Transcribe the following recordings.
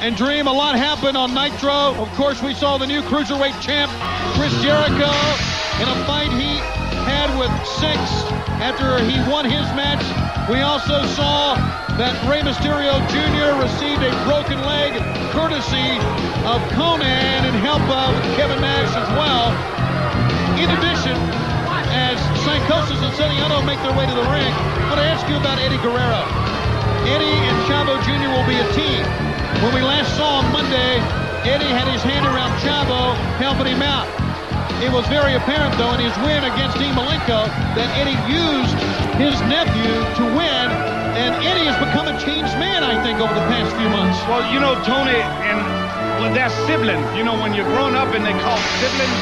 And Dream, a lot happened on Nitro. Of course, we saw the new Cruiserweight champ, Chris Jericho, in a fight he had with Syxx after he won his match. We also saw that Rey Mysterio Jr. received a broken leg courtesy of Konnan and help of Kevin Nash as well. In addition, as Psicosis and Celiano make their way to the ring, I want to ask you about Eddie Guerrero. Eddie and Chavo Jr. will be a team. When we last saw him Monday, Eddie had his hand around Chavo, helping him out. It was very apparent, though, in his win against Dean Malenko that Eddie used his nephew to win, and Eddie has become a changed man, I think, over the past few months. Well, you know, Tony, and well, they're siblings. You know, when you're grown up and they call siblings,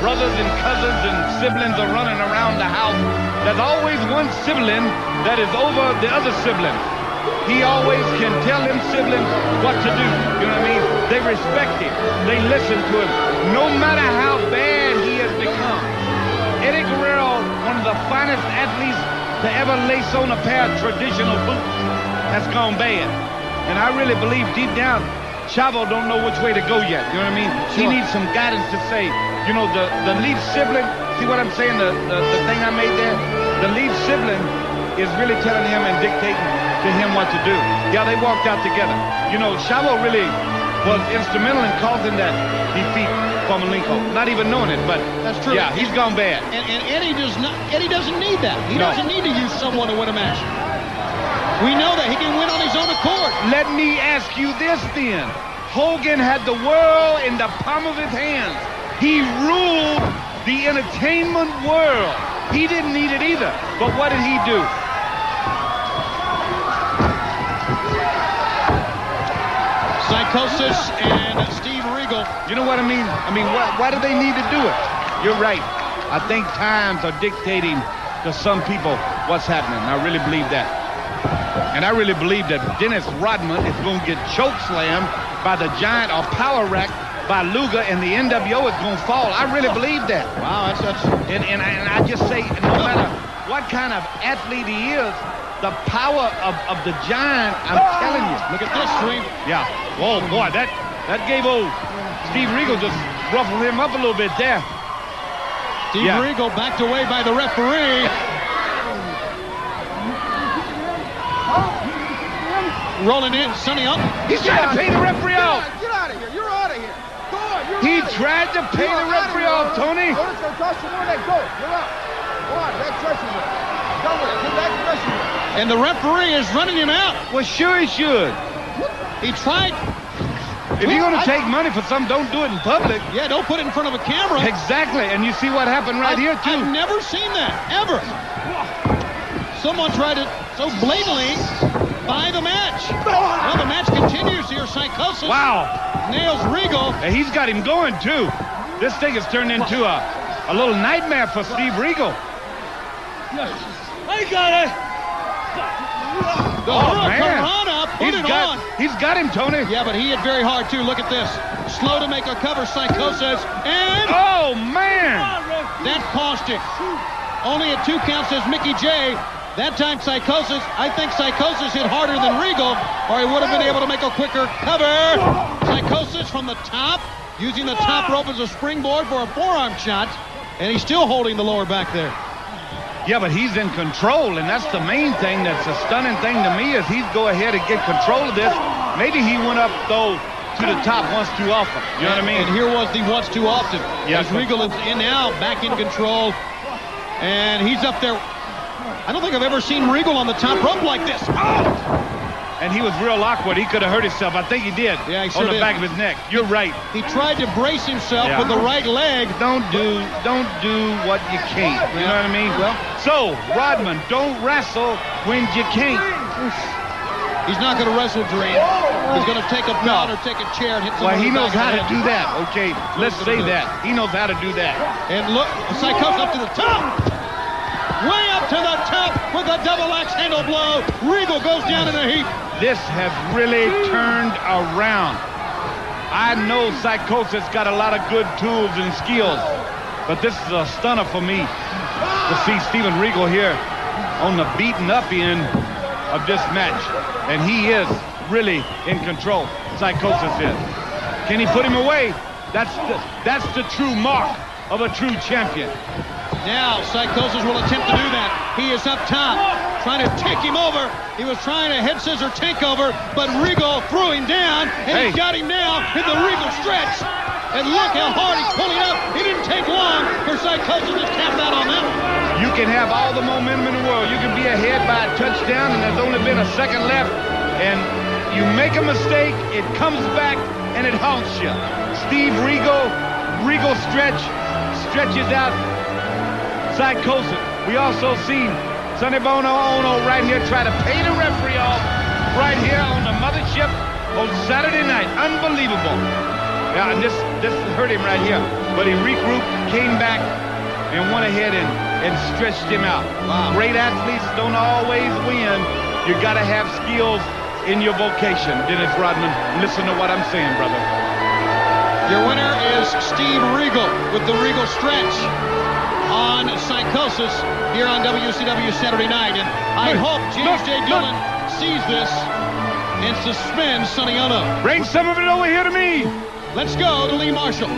brothers and cousins and siblings are running around the house, there's always one sibling that is over the other sibling. He always can tell them siblings what to do. You know what I mean? They respect him. They listen to him. No matter how bad he has become. Eddie Guerrero, one of the finest athletes to ever lace on a pair of traditional boots, has gone bad. And I really believe deep down, Chavo don't know which way to go yet. You know what I mean? He needs some guidance to say, you know, the, the lead sibling, see what I'm saying, the, the, the thing I made there? The lead sibling is really telling him and dictating to him what to do. Yeah, they walked out together. You know, Chavo really was instrumental in causing that defeat for Malenko. Not even knowing it, but That's true. yeah, he's gone bad. And, and Eddie does not. Eddie doesn't need that. He No. doesn't need to use someone to win a match. We know that he can win on his own accord. Let me ask you this then. Hogan had the world in the palm of his hands. He ruled the entertainment world. He didn't need it either. But what did he do? Psychosis and Steve Regal. You know what I mean? I mean, why, why do they need to do it? You're right. I think times are dictating to some people what's happening. I really believe that. And I really believe that Dennis Rodman is going to get choke slammed by the giant or power rack by Luger and the NWO is going to fall. I really believe that. Wow, that's that's. And, and, I, and I just say, no matter what kind of athlete he is, the power of, of the giant, I'm ah! telling you. Look at this, Dream. Yeah. Oh, boy, that, that gave old Steve Regal just ruffled him up a little bit there. Steve Yeah. Regal backed away by the referee. Rolling in, Sonny up. He's trying to pay the referee off. Get out of here. You're out of here. Go on. You're He out tried to pay the referee off. Tony. Otis gonna cost you more than that. Go. You're out. Go on. Back dressing room. Done with it. Get back to dressing room. And the referee is running him out. Well, sure he should. He tried. If you're going to take money for something, don't do it in public. Yeah, don't put it in front of a camera. Exactly. And you see what happened right I've, here, too. I've never seen that, ever. Someone tried to so blatantly buy the match. Well, the match continues here. Psychosis Wow. nails Regal. And he's got him going, too. This thing has turned into a, a little nightmare for Steve Regal. I got it. Oh, Hurricane man. Put He's it got, on. he's got him, Tony. Yeah, but he hit very hard too. Look at this. Slow to make a cover, Psychosis, and Oh, man. that cost it. Only at two counts says Mickey Jay That time Psychosis, I think Psychosis hit harder than Regal, or he would have been able to make a quicker cover. Psychosis from the top, using the top rope as a springboard for a forearm shot, and he's still holding the lower back there. Yeah, but he's in control, and that's the main thing that's a stunning thing to me is he's go ahead and get control of this. Maybe he went up, though, to the top once too often. You know what I mean? And here was the once too often. Yeah. As Regal is in now, back in control. And he's up there. I don't think I've ever seen Regal on the top rope like this. Oh! And he was real awkward. He could have hurt himself. I think he did. Yeah, he sure On the did. back of his neck. You're right. He tried to brace himself Yeah. with the right leg. Don't do, don't do what you can't. You know what I mean? Well- so Rodman, don't wrestle when you can't. He's not going to wrestle Dream. He's going to take a belt or take a chair and hit Well, he knows how to do that. Okay, let's say that. He knows how to do that. And look, Psychosis up to the top. Way up to the top with a double axe handle blow. Regal goes down in a heap. This has really turned around. I know Psychosis got a lot of good tools and skills, but this is a stunner for me to see Steven Regal here on the beaten up end of this match. And he is really in control. Psychosis is. Can he put him away? That's the, that's the true mark of a true champion. Now, Psychosis will attempt to do that. He is up top, trying to take him over. He was trying to head scissor take over, but Regal threw him down, and Hey. he got him now in the Regal stretch. And look how hard he's pulling up. It didn't take long for Psychosis to tap out on that one. You can have all the momentum in the world. You can be ahead by a touchdown, and there's only been a second left, and you make a mistake, it comes back, and it haunts you. Steve Regal, Regal stretch, stretches out Psychosis. We also seen Sonny Bono Onoo right here try to pay the referee off right here on the mothership on Saturday night. Unbelievable. Yeah, and this this hurt him right here. But he regrouped, came back, and went ahead and, and stretched him out. Wow. Great athletes don't always win. You gotta have skills in your vocation. Dennis Rodman, listen to what I'm saying, brother. Your winner is Steve Regal with the Regal stretch on Psychosis here on WCW Saturday night. And I Look, hope James look, J. look. Dillon sees this and suspends Sonny Onoo. Bring some of it over here to me. Let's go to Lee Marshall.